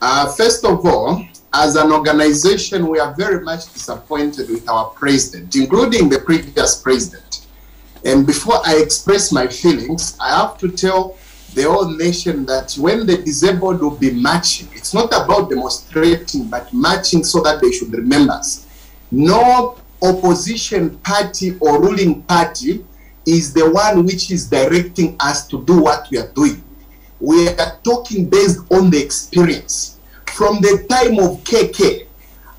Uh, first of all, as an organization, we are very much disappointed with our president, including the previous president. And before I express my feelings, I have to tell the whole nation that when the disabled will be marching, it's not about demonstrating, but marching so that they should remember us. No opposition party or ruling party is the one which is directing us to do what we are doing. We are talking based on the experience. From the time of KK,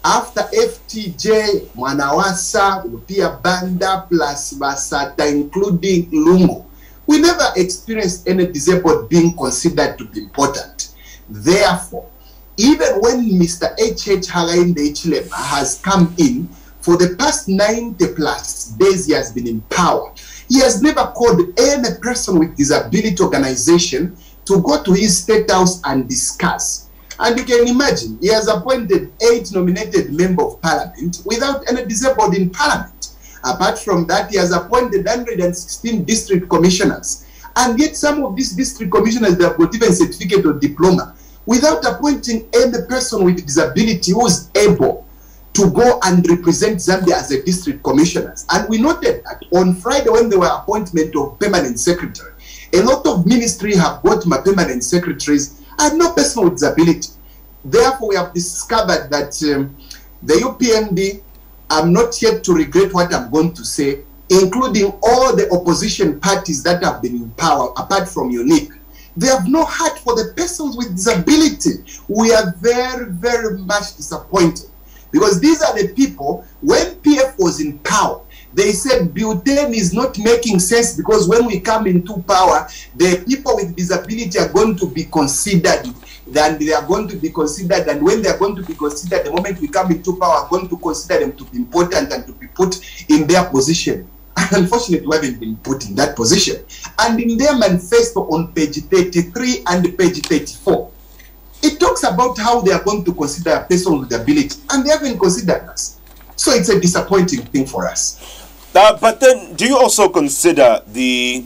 after FTJ, Mwanawasa, Lupia Banda, plus Basata, including Lungu, we never experienced any disabled being considered to be important. Therefore, even when Mr. H.H. Hakainde Hichilema has come in, for the past 90 plus days he has been in power, he has never called any person with disability organization to go to his state house and discuss. And you can imagine, he has appointed eight nominated member of parliament without any disabled in parliament. Apart from that, he has appointed 116 district commissioners. And yet some of these district commissioners, they have got even certificate or diploma without appointing any person with disability who is able to go and represent Zambia as a district commissioners. And we noted that on Friday when there were appointment of permanent secretary, a lot of ministry have got my permanent secretaries and no person with disability. Therefore, we have discovered that um, the UPND, I'm not yet to regret what I'm going to say, including all the opposition parties that have been in power, apart from UNIP. They have no heart for the persons with disability. We are very, very much disappointed because these are the people, when PF was in power, they said butane is not making sense because when we come into power, the people with disability are going to be considered then they are going to be considered and when they are going to be considered the moment we come into power are going to consider them to be important and to be put in their position. Unfortunately we haven't been put in that position. And in their manifesto on page 33 and page 34 it talks about how they are going to consider a person with ability and they haven't considered us so it's a disappointing thing for us. Uh, but then do you also consider the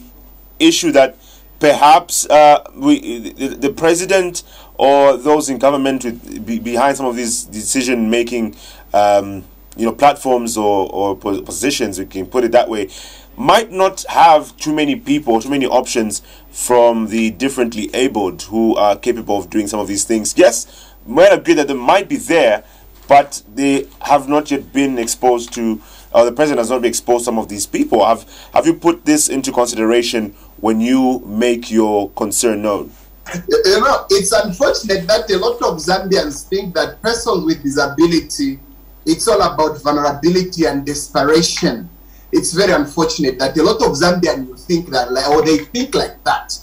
issue that perhaps uh, we, the, the, president or those in government with, be, behind some of these decision making um, you know platforms or, or positions we can put it that way might not have too many people too many options from the differently abled who are capable of doing some of these things? Yes might agree that they might be there but they have not yet been exposed to uh, the president has not been exposed some of these people have have you put this into consideration when you make your concern known? You know, it's unfortunate that a lot of Zambians think that persons with disability, it's all about vulnerability and desperation. It's very unfortunate that a lot of Zambians think that, or they think like that.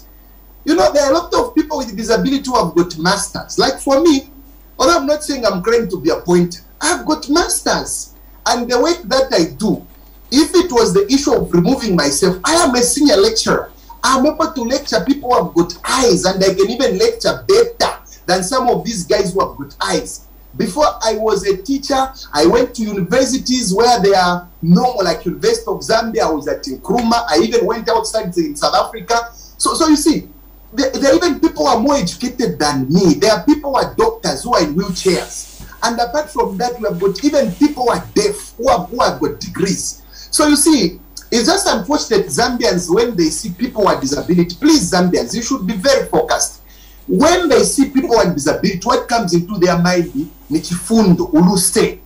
You know, there are a lot of people with disability who have got masters. Like for me, although I'm not saying I'm going to be appointed, I've got masters. And the work that I do, if it was the issue of removing myself, I am a senior lecturer. I'm able to lecture people who have got eyes, and I can even lecture better than some of these guys who have got eyes. Before I was a teacher, I went to universities where they are normal, like University of Zambia. I was at Nkrumah. I even went outside in South Africa. So, so you see, there, are even people who are more educated than me. There are people who are doctors who are in wheelchairs. And apart from that, we have got even people who are deaf, who have, who have got degrees. So you see, it's just unfortunate Zambians, when they see people with disability, please, Zambians, you should be very focused. When they see people with disability, what comes into their mind ni chifundo, uluse.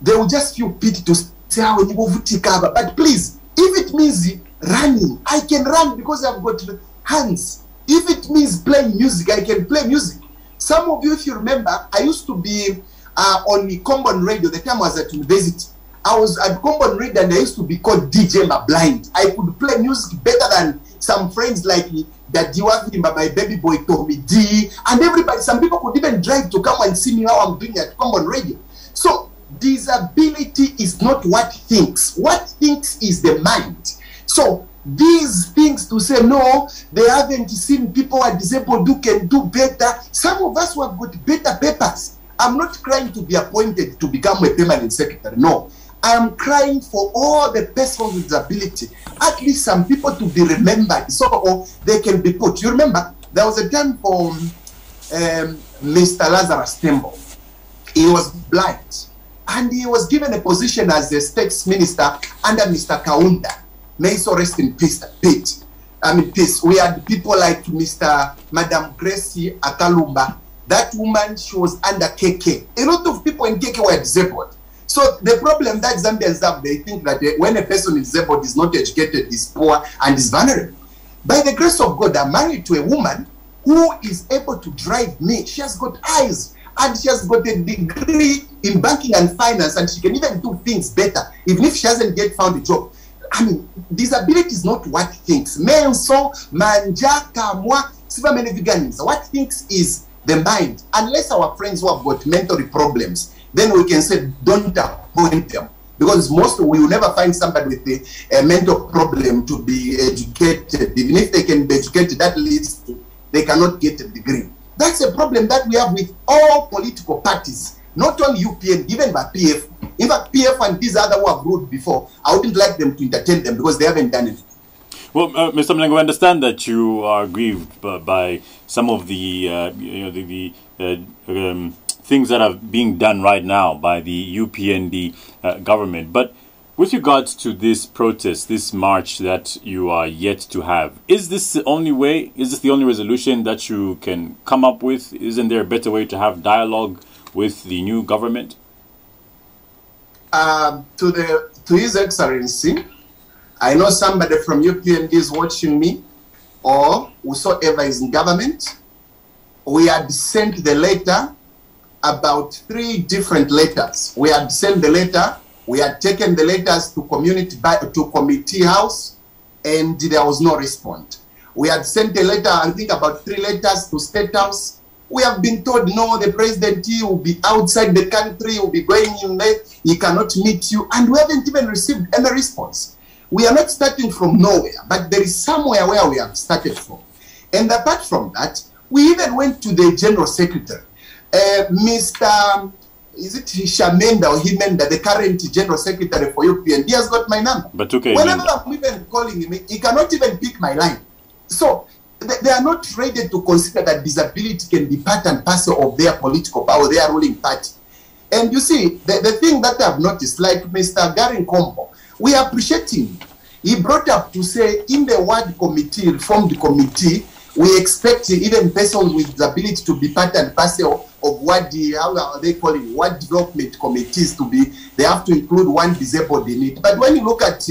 They will just feel pity to say, how ah, But please, if it means running, I can run because I've got hands. If it means playing music, I can play music. Some of you, if you remember, I used to be uh, on the common radio, the time I was at university. I was at Common Radio and I used to be called DJ my Blind. I could play music better than some friends like me, that you have him, my baby boy Tommy D, and everybody. Some people could even drive to come and see me how I'm doing at Common Radio. So disability is not what thinks. What thinks is the mind. So these things to say no, they haven't seen people are disabled who can do better. Some of us who have got better papers. I'm not crying to be appointed to become a permanent secretary. No. I am crying for all the persons with disability, at least some people to be remembered so they can be put. You remember, there was a time for um, Mr. Lazarus Tembo. He was blind and he was given a position as the state's minister under Mr. Kaunda. May so rest in peace, Pete. I mean, peace. We had people like Mr. Madam Gracie Akalumba. That woman, she was under KK. A lot of people in KK were disabled. So the problem that Zambians have, they think that they, when a person is disabled, is not educated, is poor, and is vulnerable. By the grace of God, I'm married to a woman who is able to drive me. She has got eyes and she has got a degree in banking and finance, and she can even do things better, even if she hasn't yet found a job. I mean, disability is not what thinks. Menso, manja, kamwa, super many veganism. What thinks is the mind. Unless our friends who have got mental problems, then we can say don't appoint them. Because most we will never find somebody with a, a mental problem to be educated. Even if they can be educated, that leads to they cannot get a degree. That's a problem that we have with all political parties, not only UPN, even by PF. In fact, PF and these other who have ruled before, I wouldn't like them to entertain them because they haven't done it. Well, uh, Mr. Mulenga, I understand that you are aggrieved by some of the, uh, you know, the, the uh, um, things that are being done right now by the UPND uh, government. But with regards to this protest, this march that you are yet to have, is this the only way? Is this the only resolution that you can come up with? Isn't there a better way to have dialogue with the new government? Um, to the to His Excellency, I know somebody from UPND is watching me, or whosoever is in government. We had sent the letter, about three different letters. We had sent the letter we had taken the letters to community to committee house, and there was no response. We had sent a letter, I think about three letters to state house. We have been told no, the president he will be outside the country, he will be going in there, he cannot meet you, and we haven't even received any response. We are not starting from nowhere, but there is somewhere where we have started from. And apart from that, we even went to the general secretary, uh, Mr is it Shamenda or Himenda, the current general secretary for UPN? He has got my number. But okay. Whenever I'm even calling him, he cannot even pick my line. So they, are not ready to consider that disability can be part and parcel of their political power, their ruling party. And you see, the, the thing that I've noticed, like Mr. Garry Nkombo, we appreciate him. He brought up to say in the ward committee, reformed committee, we expect even persons with disability to be part and parcel of what the how are they calling what development committees to be they have to include one disabled in it but when you look at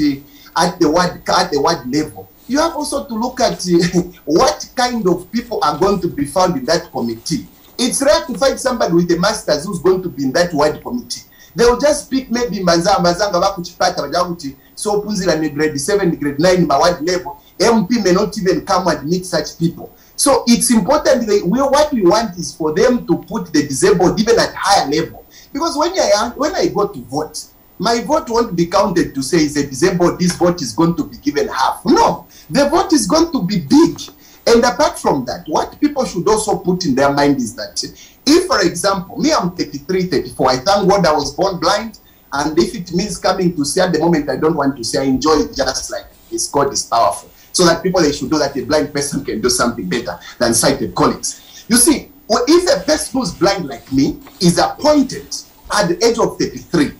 at the word at the word level you have also to look at what kind of people are going to be found in that committee. It's rare to find somebody with a master's who's going to be in that wide committee. They will just pick maybe manzanga manzanga vakuchipata vaja kuti sopunzira negrade 7 grade 9 maward level. Mp may not even come and meet such people. So it's important that we, what we want is for them to put the disabled even at higher level. Because when I, when I go to vote, my vote won't be counted to say is a disabled, this vote is going to be given half. No, the vote is going to be big. And apart from that, what people should also put in their mind is that if, for example, me, I'm 33, 34, I thank God I was born blind. And if it means coming to see at the moment, I don't want to say, I enjoy it just like this. God is powerful so that people they should know that a blind person can do something better than sighted colleagues. You see, if a person who's blind like me is appointed at the age of 33,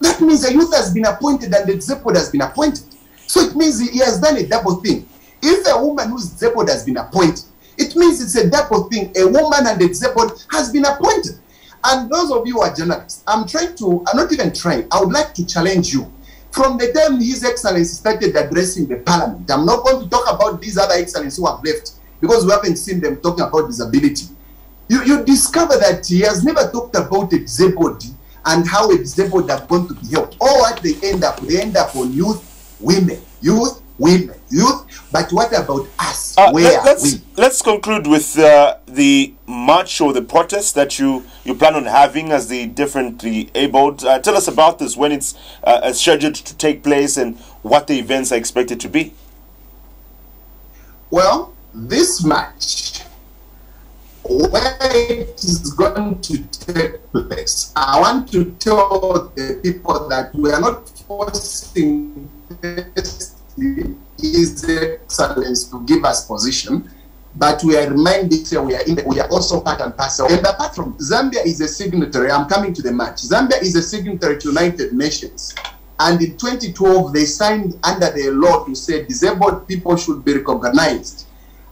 that means a youth has been appointed and the disabled has been appointed. So it means he has done a double thing. If a woman who's disabled has been appointed, it means it's a double thing. A woman and a disabled has been appointed. And those of you who are journalists, I'm trying to, I'm not even trying, I would like to challenge you from the time His Excellency started addressing the Parliament, I'm not going to talk about these other excellencies who have left because we haven't seen them talking about disability. You, you discover that he has never talked about a disabled and how a disabled are going to be helped. Or what they end up, they end up on youth, women, youth, women, youth. But what about us? Uh, Where let, us let's conclude with uh, the march or the protest that you, you plan on having as the differently abled. Uh, tell us about this, when it's uh, scheduled to take place, and what the events are expected to be. Well, this march, where it is going to take place, I want to tell the people that we are not forcing His Excellency to give us position but we are reminded that we are in the, we are also part and parcel. And apart from Zambia is a signatory, I'm coming to the match. Zambia is a signatory to United Nations. And in 2012, they signed under the law to say disabled people should be recognized.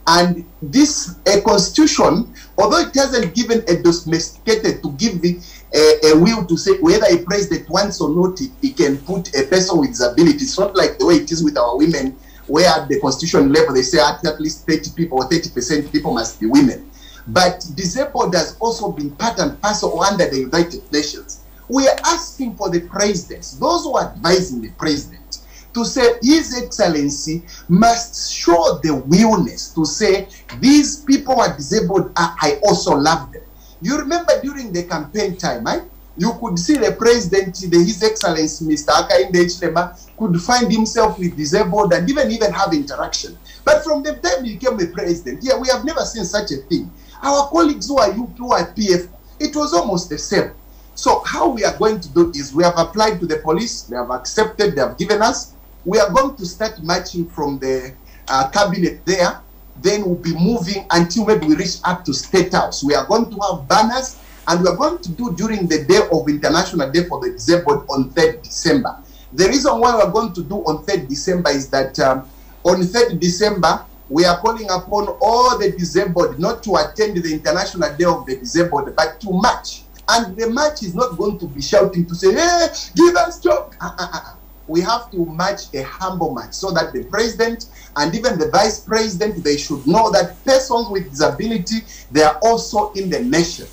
And this a constitution, although it hasn't given a domesticated to give the, a, a will to say whether a president wants or not, he, he can put a person with disability. It's not like the way it is with our women where at the constitution level they say at, at least 30 people or 30% people must be women. But disabled has also been part and parcel under the United Nations. We are asking for the presidents, those who are advising the president, to say His Excellency must show the willingness to say these people are disabled, I also love them. You remember during the campaign time, right? You could see the president, the, His Excellency Mr. Hakainde Hichilema, could find himself with disabled and even even have interaction. But from the time he became the president, yeah, we have never seen such a thing. Our colleagues who are you who are PF, it was almost the same. So how we are going to do is we have applied to the police, they have accepted, they have given us. We are going to start marching from the uh, cabinet there. Then we'll be moving until maybe we reach up to State House. We are going to have banners and we are going to do during the day of International Day for the Disabled on 3rd December. The reason why we're going to do on 3rd December is that um, on 3rd December, we are calling upon all the disabled not to attend the International Day of the Disabled, but to march. And the march is not going to be shouting to say, hey, give us job. Ah, ah, ah, We have to match a humble match so that the president and even the vice president, they should know that persons with disability, they are also in the nation.